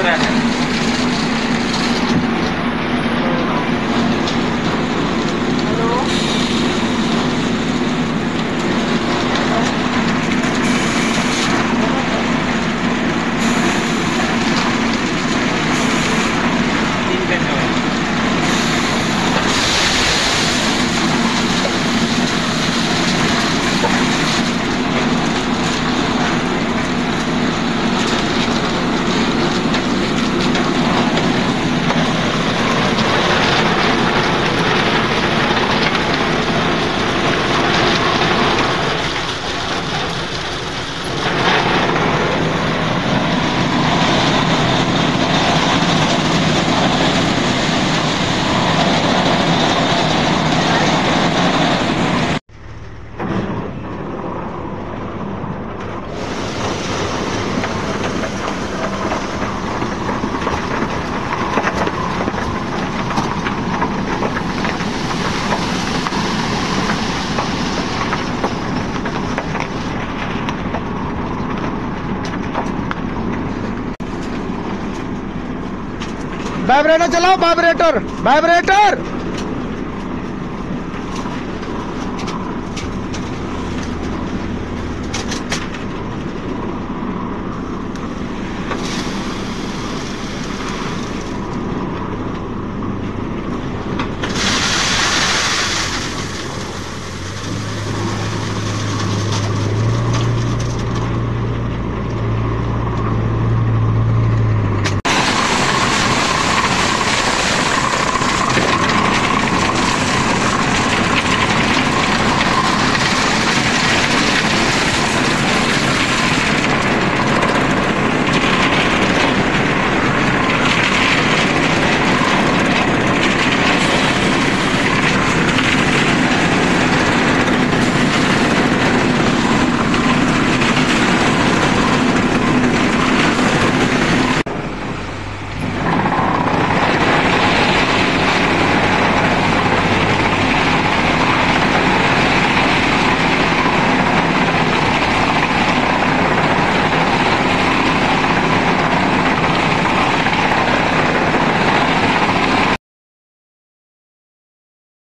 Ahora. Vibrator चलाओ vibrator vibrator